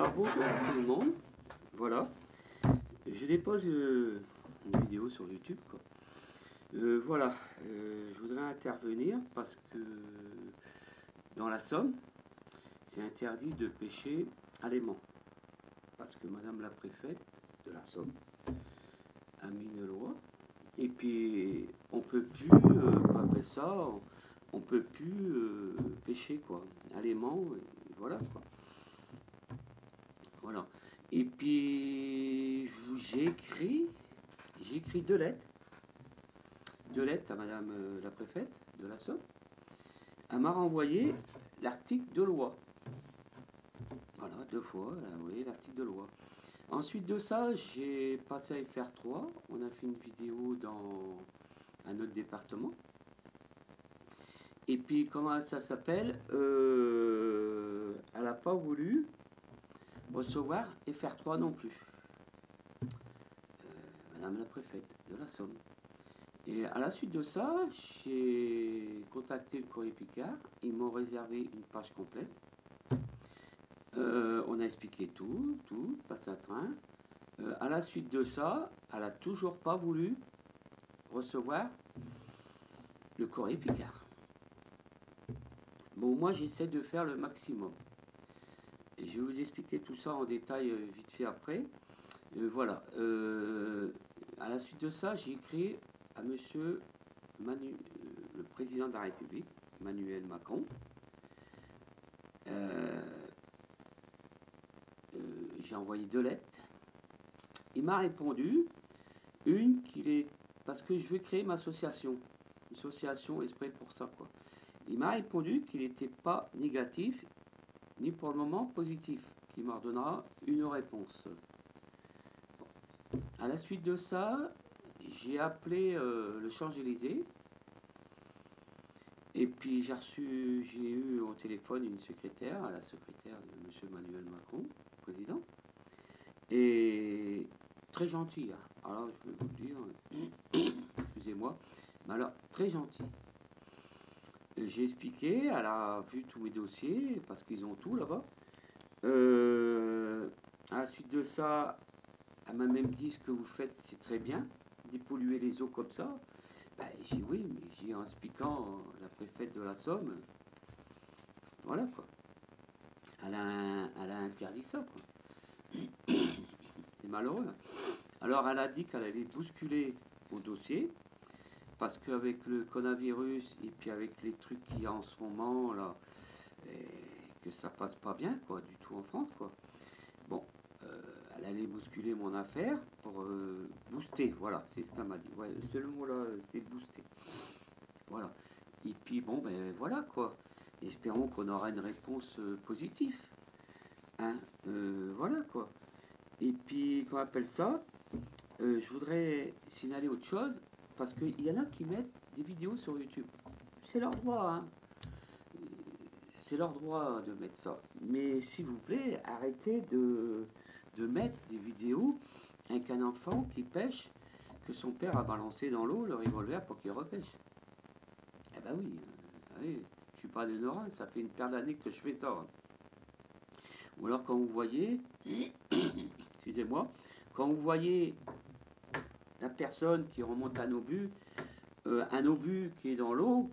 Alors bonjour tout le monde, voilà. Je dépose euh, une vidéo sur YouTube. Quoi. Euh, voilà, euh, je voudrais intervenir parce que dans la Somme, c'est interdit de pêcher à l'aimant. Parce que Madame la préfète de la Somme a mis une loi. Et puis on peut plus, qu'on appelle ça, on peut plus pêcher quoi, à l'aimant, voilà quoi. Voilà. Et puis, j'ai écrit, j'ai écrit deux lettres. Deux lettres à Madame euh, la préfète de la Somme. Elle m'a renvoyé l'article de loi. Voilà, deux fois, elle a l'article de loi. Ensuite de ça, j'ai passé à FR3. On a fait une vidéo dans un autre département. Et puis, comment ça s'appelle? Euh, Elle n'a pas voulu recevoir et faire trois non plus. Euh, Madame la préfète de la Somme. Et à la suite de ça, j'ai contacté le courrier Picard. Ils m'ont réservé une page complète. Euh, on a expliqué tout, tout, passe à train. Euh, à la suite de ça, elle n'a toujours pas voulu recevoir le courrier Picard. Bon, moi j'essaie de faire le maximum je vais vous expliquer tout ça en détail euh, vite fait après. Euh, voilà. Euh, à la suite de ça, j'ai écrit à monsieur le président de la République, Emmanuel Macron. j'ai envoyé deux lettres. Il m'a répondu, une qu'il est, parce que je veux créer ma association, une association esprit pour ça, quoi. Il m'a répondu qu'il n'était pas négatif, ni pour le moment positif, qui m'ordonnera une réponse. À la suite de ça, j'ai appelé euh, le Champs-Élysées. Et puis j'ai reçu, j'ai eu au téléphone une secrétaire, la secrétaire de M. Emmanuel Macron, président. Et très gentil. Hein. Alors je vais vous le dire, excusez-moi, mais alors très gentil. J'ai expliqué, elle a vu tous mes dossiers, parce qu'ils ont tout là-bas. Euh, à la suite de ça, elle m'a même dit ce que vous faites, c'est très bien, dépolluer les eaux comme ça. Ben, j'ai dit oui, mais j'ai en expliquant la préfète de la Somme, voilà quoi. Elle a, elle a interdit ça quoi. C'est malheureux. Alors elle a dit qu'elle allait bousculer mon dossier parce qu'avec le coronavirus et puis avec les trucs qu'il y a en ce moment là, que ça passe pas bien quoi, du tout en France quoi. Bon, euh, elle allait bousculer mon affaire pour euh, booster, voilà, c'est ce qu'elle m'a dit. Ouais, le seul mot là, c'est booster. Voilà. Et puis bon, ben voilà quoi. Espérons qu'on aura une réponse euh, positive. Hein, voilà quoi. Et puis, qu'on appelle ça? Je voudrais signaler autre chose parce qu'il y en a qui mettent des vidéos sur YouTube. C'est leur droit, hein. C'est leur droit de mettre ça. Mais s'il vous plaît, arrêtez de, de mettre des vidéos avec un enfant qui pêche, que son père a balancé dans l'eau le revolver pour qu'il repêche. Eh ben oui, euh, allez, je suis pas ignorant, ça fait une paire d'années que je fais ça. Ou alors quand vous voyez, excusez-moi, quand vous voyez la personne qui remonte un obus, euh, un obus qui est dans l'eau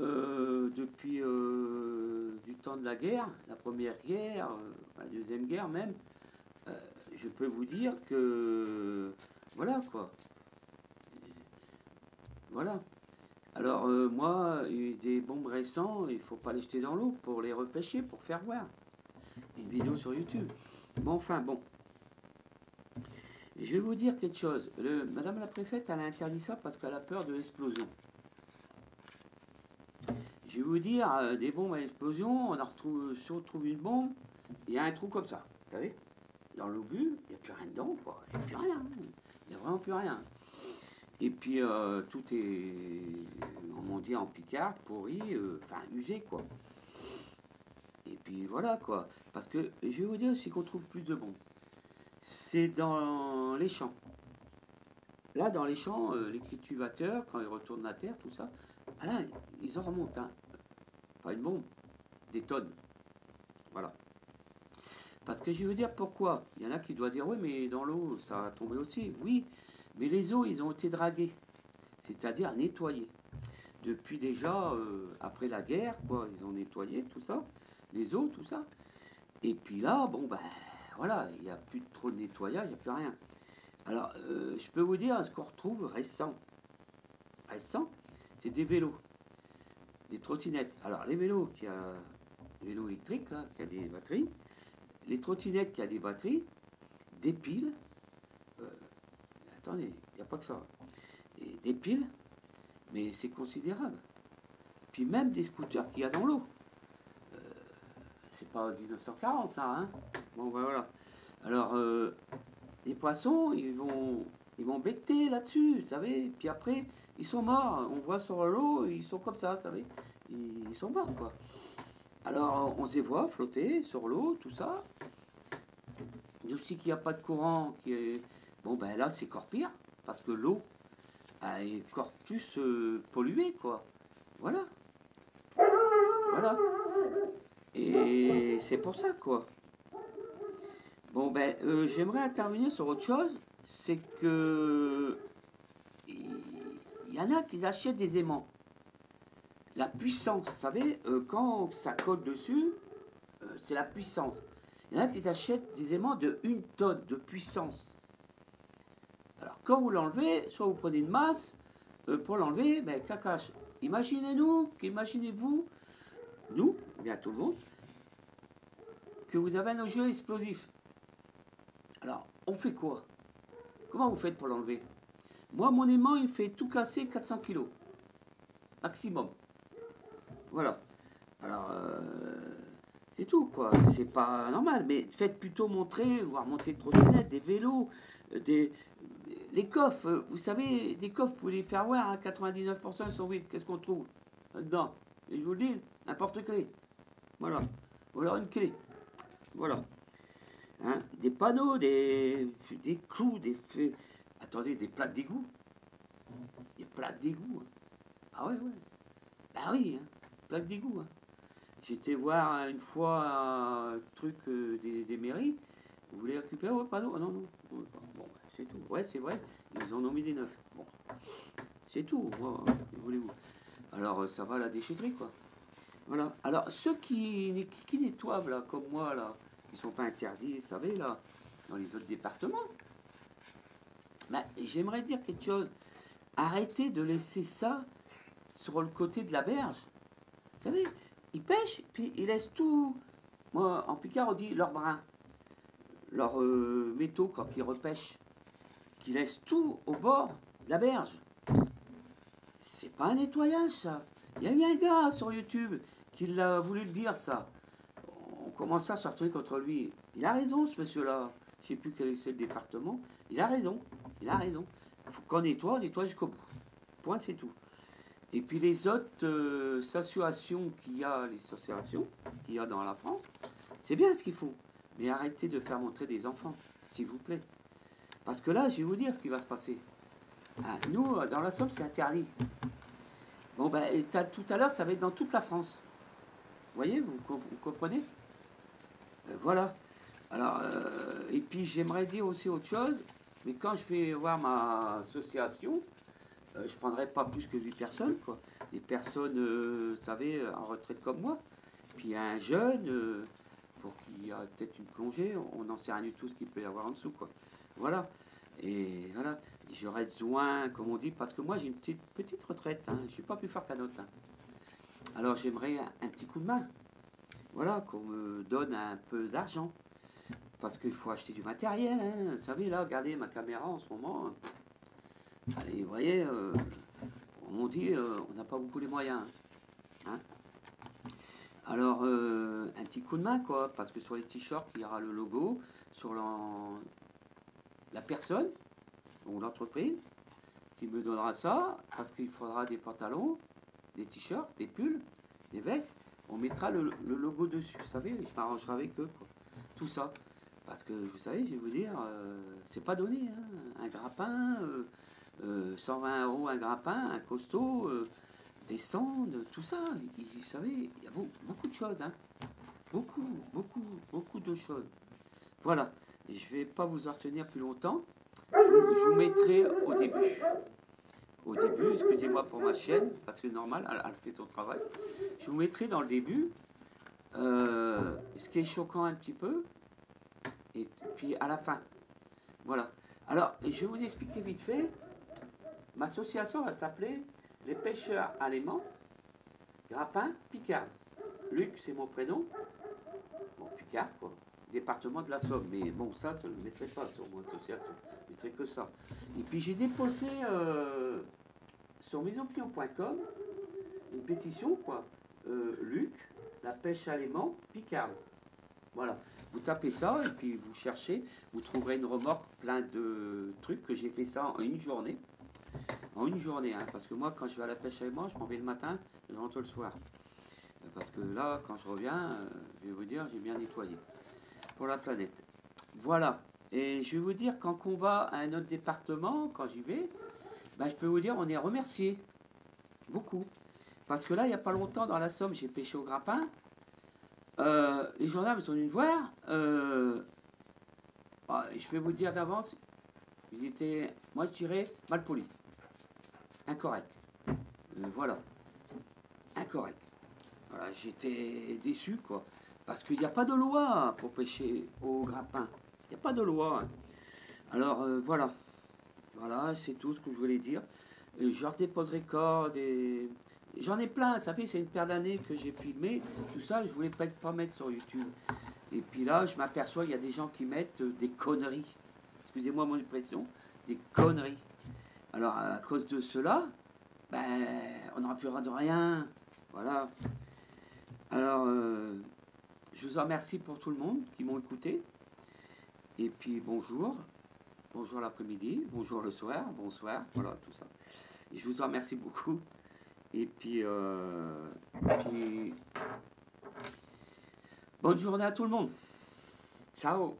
euh, depuis euh, du temps de la guerre, la première guerre, la deuxième guerre même, je peux vous dire que voilà quoi. Voilà. Alors moi, des bombes récents, il faut pas les jeter dans l'eau pour les repêcher, pour faire voir. Une vidéo sur YouTube. Mais enfin bon. Je vais vous dire quelque chose. Madame la préfète, elle a interdit ça parce qu'elle a peur de l'explosion. Je vais vous dire, euh, des bombes à explosion, on a retrouvé, si on trouve une bombe, il y a un trou comme ça. Vous savez Dans l'obus, il n'y a plus rien dedans, quoi. Il n'y a plus rien. Il n'y a vraiment plus rien. Et puis, euh, tout est, on dit en picard, pourri, euh, enfin, usé, quoi. Et puis, voilà, quoi. Parce que, je vais vous dire aussi qu'on trouve plus de bombes c'est dans les champs. Là, dans les champs, euh, les cultivateurs, quand ils retournent la terre, tout ça, ah là, ils en remontent. Hein. Pas une bombe, des tonnes. Voilà. Parce que je veux dire pourquoi? Il y en a qui doivent dire oui, mais dans l'eau, ça va tomber aussi. Oui, mais les eaux, ils ont été dragués, c'est-à-dire nettoyés. Depuis déjà, euh, après la guerre, quoi, ils ont nettoyé tout ça, les eaux, tout ça. Et puis là, bon, ben voilà, il n'y a plus trop de nettoyage, il n'y a plus rien. Alors, euh, je peux vous dire ce qu'on retrouve récent. Récent, c'est des vélos, des trottinettes. Alors, les vélos qui a, électriques, là, qui a des batteries, les trottinettes qui a des batteries, des piles. euh, attendez, il n'y a pas que ça. Des piles, mais c'est considérable. Puis même des scooters qu'il y a dans l'eau. Euh, c'est pas 1940 ça, hein Bon ben voilà. Alors euh, les poissons, ils vont ils vont becter là-dessus, vous savez. Puis après, ils sont morts. On voit sur l'eau, ils sont comme ça, vous savez. Ils sont morts quoi. Alors on les voit flotter sur l'eau, tout ça. A aussi qu'il n'y a pas de courant, qui est... bon ben là c'est encore pire, parce que l'eau est encore plus euh, polluée quoi. Voilà. Voilà. Et c'est pour ça quoi. Bon ben euh, j'aimerais intervenir sur autre chose, c'est que il y en a qui achètent des aimants. La puissance, vous savez, euh, quand ça colle dessus, euh, c'est la puissance. Il y en a qui achètent des aimants de une tonne de puissance. Alors quand vous l'enlevez, soit vous prenez une masse, pour l'enlever, ben cacache. Imaginez-nous, imaginez-vous, nous, bien tout le monde, que vous avez un objet explosif. Alors, on fait quoi? Comment vous faites pour l'enlever? Moi, mon aimant, il fait tout casser 400 kilos. Maximum. Voilà. Alors, euh, c'est tout, quoi. C'est pas normal. Mais faites plutôt montrer, voire monter de trottinettes, des vélos, euh, des, les coffres. Vous savez, des coffres, vous pouvez les faire voir, hein, 99% ils sont vides. Qu'est-ce qu'on trouve? Là-dedans Et je vous le dis, un porte-clés. Voilà. Ou alors une clé. Voilà. Hein, des panneaux, des, des clous, des feux. Attendez, des plaques d'égout. Des plaques d'égout. hein. Ah ouais, ouais. Bah oui, hein, plaques d'égout. hein. J'étais voir hein, une fois un truc euh, des, des mairies. Vous voulez récupérer vos panneaux? Ah non, non. Bon, bah, c'est tout. Ouais, c'est vrai. Ils en ont mis des neufs. Bon. C'est tout. Que voulez-vous Alors, euh, ça va à la déchetterie, quoi. Voilà. Alors, ceux qui, qui nettoient, là, comme moi, là, qui sont pas interdits, vous savez, là, dans les autres départements, ben, j'aimerais dire quelque chose. Arrêtez de laisser ça sur le côté de la berge. Vous savez, ils pêchent, puis ils laissent tout. Moi, en Picard, on dit leur brin, leurs euh, métaux quand ils repêchent, qu'ils laissent tout au bord de la berge. C'est pas un nettoyage, ça. Il y a eu un gars sur YouTube qui l'a voulu le dire, ça. On commence à sortir contre lui. Il a raison, ce monsieur-là. Je sais plus quel c'est le département. Il a raison. Il a raison. Il faut qu'on nettoie, on nettoie jusqu'au bout. Point, c'est tout. Et puis les autres euh, associations qu'il y a, les associations qu'il y a dans la France, c'est bien ce qu'il faut. Mais arrêtez de faire montrer des enfants, s'il vous plaît. Parce que là, je vais vous dire ce qui va se passer. Ah, nous, dans la Somme, c'est interdit. Bon, ben, tout à l'heure, ça va être dans toute la France. Vous voyez, vous, com- vous comprenez? Euh, Voilà. Alors, euh, et puis j'aimerais dire aussi autre chose, mais quand je vais voir ma association, euh, je prendrai pas plus que 8 personnes. Des personnes, euh, vous savez, en retraite comme moi. Puis un jeune, euh, pour qui a peut-être une plongée, on n'en sait rien du tout ce qu'il peut y avoir en dessous. Voilà. Et voilà. J'aurais besoin, comme on dit, parce que moi j'ai une petite, petite retraite, hein. je suis pas plus fort qu'un autre. hein. Alors j'aimerais un petit coup de main. Voilà, qu'on me donne un peu d'argent. Parce qu'il faut acheter du matériel. hein. Vous savez, là, regardez ma caméra en ce moment. Allez, vous voyez, euh, on dit, euh, on n'a pas beaucoup les moyens. hein. Alors, euh, un petit coup de main, quoi, parce que sur les t-shirts, il y aura le logo, sur la personne ou l'entreprise qui me donnera ça, parce qu'il faudra des pantalons, des t-shirts, des pulls, des vestes. On mettra le, logo dessus, vous savez, je m'arrangerai avec eux. Tout ça. Parce que, vous savez, je vais vous dire, euh, c'est pas donné, hein. Un grappin, euh, euh, 120 euros un grappin, un costaud, euh, des sondes, tout ça. Vous savez, il y a beau- beaucoup de choses, hein. Beaucoup, beaucoup, beaucoup de choses. Voilà. Et je vais pas vous en retenir plus longtemps. Je vous mettrai au début. Au début, excusez-moi pour ma chienne, parce que normal, elle, fait son travail. Je vous mettrai dans le début euh, ce qui est choquant un petit peu, et puis à la fin. Voilà. Alors, je vais vous expliquer vite fait. Ma association va s'appeler Les pêcheurs alémans, Grappin, Picard. Luc, c'est mon prénom. Bon, Picard, quoi. Département de la Somme. Mais bon, ça, ça ne le mettrai pas sur mon association. Je mettrai que ça. Et puis, j'ai déposé euh, sur maisonpion.com une pétition, quoi. Euh, Luc, la pêche à l'aimant, Picard. Voilà. Vous tapez ça et puis vous cherchez, vous trouverez une remorque plein de trucs que j'ai fait ça en une journée. En une journée, hein, parce que moi, quand je vais à la pêche à l'aimant, je m'en vais le matin, je rentre le soir. Parce que là, quand je reviens, euh, je vais vous dire, j'ai bien nettoyé pour la planète. Voilà. Et je vais vous dire, quand on va à un autre département, quand j'y vais, ben, je peux vous dire, on est remercié. Beaucoup. Parce que là, il n'y a pas longtemps, dans la Somme, j'ai pêché au grappin. Euh, les gendarmes sont venus me voir. euh, ah, je peux vous dire d'avance, ils étaient, moi je dirais, mal polis. Incorrect. Euh, voilà. Incorrect. Voilà, j'étais déçu, quoi. Parce qu'il n'y a pas de loi pour pêcher au grappin. Il n'y a pas de loi. Alors, euh, voilà. Voilà, c'est tout ce que je voulais dire. Corps des... J'en ai plein, ça fait, c'est une paire d'années que j'ai filmé. Tout ça, je voulais pas, pas mettre sur YouTube. Et puis là, je m'aperçois qu'il y a des gens qui mettent euh, des conneries. Excusez-moi mon expression, des conneries. Alors, à cause de cela, ben, on n'aura plus de rien. Voilà. Alors, euh, je vous remercie pour tout le monde qui m'ont écouté. Et puis, bonjour. Bonjour l'après-midi, bonjour le soir, bonsoir, voilà, tout ça. Je vous en remercie beaucoup. Et puis, euh, puis, bonne journée à tout le monde. Ciao